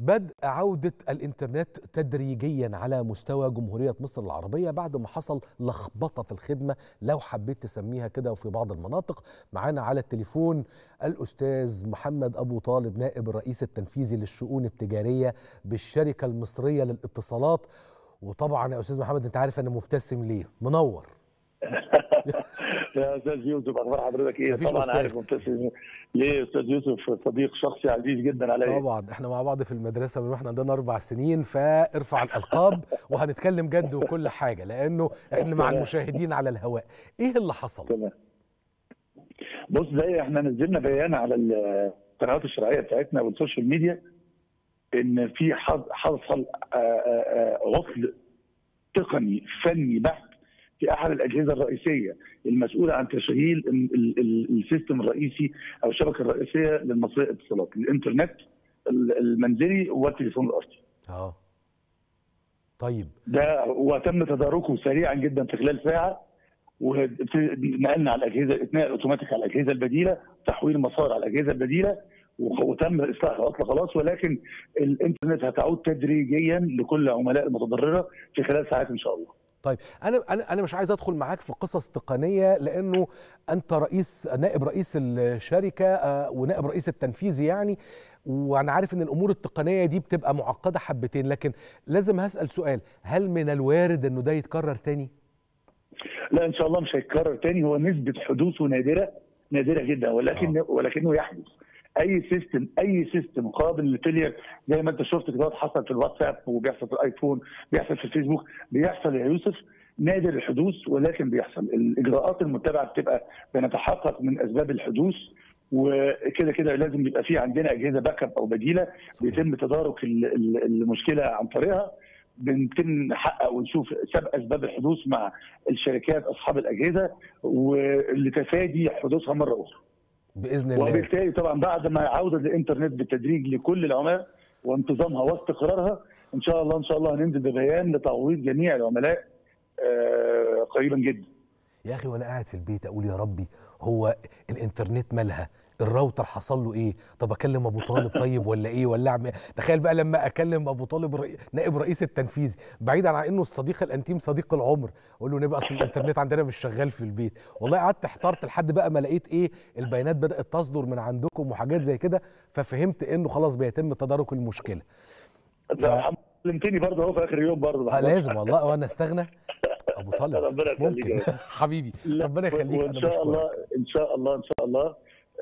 بدء عودة الإنترنت تدريجيا على مستوى جمهورية مصر العربية بعد ما حصل لخبطة في الخدمة لو حبيت تسميها كده وفي بعض المناطق. معانا على التليفون الأستاذ محمد أبو طالب نائب الرئيس التنفيذي للشؤون التجارية بالشركة المصرية للاتصالات. وطبعا يا أستاذ محمد أنت عارف أنا مبتسم ليه؟ منور. يا أستاذ يوسف أخبار حضرتك إيه؟ طبعا أستاذ. عارف مبتسم ليه أستاذ يوسف؟ صديق شخصي عزيز جدا عليا. طبعا إحنا مع بعض في المدرسة من وإحنا عندنا أربع سنين فارفع الألقاب وهنتكلم جد وكل حاجة لأنه إحنا مع المشاهدين على الهواء. إيه اللي حصل؟ تمام. بص زي إحنا نزلنا بيان على القنوات الشرعية بتاعتنا وال social media إن في حصل آه، آه، آه، عطل تقني فني بحت في أحد الأجهزة الرئيسية المسؤولة عن تشغيل ال- ال- ال- ال system الرئيسي أو الشبكة الرئيسية للمصرية للاتصالات الإنترنت ال- المنزلي والتليفون الأرضي. آه. طيب. ده وتم تداركه سريعا جدا في خلال ساعة ونقلنا على الأجهزة اتنقل اوتوماتيك على الأجهزة البديلة تحويل مسار على الأجهزة البديلة وتم إصلاح العطلة خلاص ولكن الإنترنت هتعود تدريجيا لكل عملاء المتضررة في خلال ساعات إن شاء الله. طيب أنا أنا أنا مش عايز أدخل معاك في قصص تقنية لأنه أنت رئيس نائب رئيس الشركة آه، ونائب رئيس التنفيذي يعني وأنا عارف إن الأمور التقنية دي بتبقى معقدة حبتين لكن لازم هسأل سؤال هل من الوارد إنه ده يتكرر تاني لا إن شاء الله مش هيتكرر تاني هو نسبة حدوثه نادرة نادرة جدا ولكن آه. ولكنه يحدث. أي system أي system قابل لل failure زي ما أنت شفت كده حصل في الواتساب وبيحصل في الآيفون بيحصل في الفيسبوك بيحصل يا يوسف نادر الحدوث ولكن بيحصل الإجراءات المتبعة بتبقى بنتحقق من أسباب الحدوث وكده كده لازم يبقى في عندنا أجهزة backup أو بديلة بيتم تدارك ال- ال- المشكلة عن طريقها بنتم نحقق ونشوف سبب أسباب الحدوث مع الشركات أصحاب الأجهزة ولتفادي حدوثها مرة أخرى. بإذن الله وبالتالي طبعا بعد ما عوده الإنترنت بالتدريج لكل العملاء وانتظامها واستقرارها إن شاء الله إن شاء الله هننزل ببيان لتعويض جميع العملاء آه، قريبا جدا. يا أخي وأنا قاعد في البيت أقول يا ربي هو الإنترنت مالها؟ الراوتر حصل له إيه؟ طب أكلم أبو طالب طيب ولا إيه؟ ولا أعمل تخيل بقى لما أكلم أبو طالب رئي... نائب رئيس التنفيذي بعيدا عن إنه الصديق الأنتيم صديق العمر أقول له نبقى أصل الإنترنت عندنا مش شغال في البيت. والله قعدت احترت لحد بقى ما لقيت إيه؟ البيانات بدأت تصدر من عندكم وحاجات زي كده ففهمت إنه خلاص بيتم تدارك المشكلة. ده كلمتني برضه أهو في آخر يوم برضه. آه لازم والله. وأنا استغنى. أبو طالب ربنا يخليك حبيبي ربنا يخليك وإن شاء الله إن شاء الله إن شاء الله.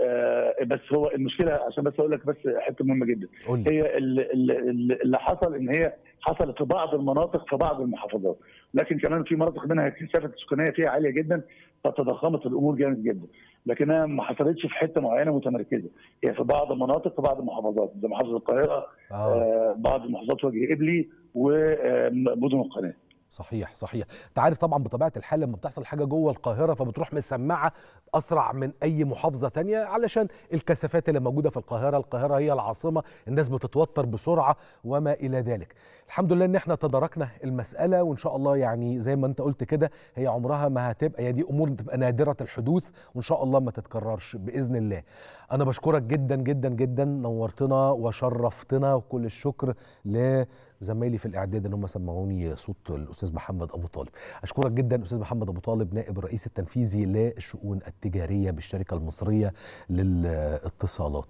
آه، بس هو المشكلة عشان بس أقول لك بس حتة مهمة جدا. قول لي. هي ال- ال- ال- اللي حصل إن هي حصلت في بعض المناطق في بعض المحافظات. لكن كمان في مناطق منها الكثافه السكانيه فيها عالية جدا فتضخمت الأمور جامد جدا. لكنها ما حصلتش في حتة معينة متمركزة. هي في بعض المناطق في بعض المحافظات زي محافظة القاهرة آه. آه بعض المحافظات وجه قبلي ومدن القناة. صحيح صحيح. أنت عارف طبعا بطبيعة الحال لما بتحصل حاجة جوه القاهرة فبتروح مسمعة أسرع من أي محافظة تانية علشان الكثافات اللي موجودة في القاهرة. القاهرة هي العاصمة الناس بتتوتر بسرعة وما إلى ذلك. الحمد لله إن إحنا تداركنا المسألة وإن شاء الله يعني زي ما أنت قلت كده هي عمرها ما هتبقى هي دي أمور بتبقى نادرة الحدوث وإن شاء الله ما تتكررش بإذن الله. أنا بشكرك جدا جدا جدا نورتنا وشرفتنا وكل الشكر لزمايلي في الإعداد إن هم سمعوني صوت الاستاذ محمد أبو طالب. أشكرك جدا أستاذ محمد أبو طالب نائب الرئيس التنفيذي للشؤون التجارية بالشركة المصرية للاتصالات.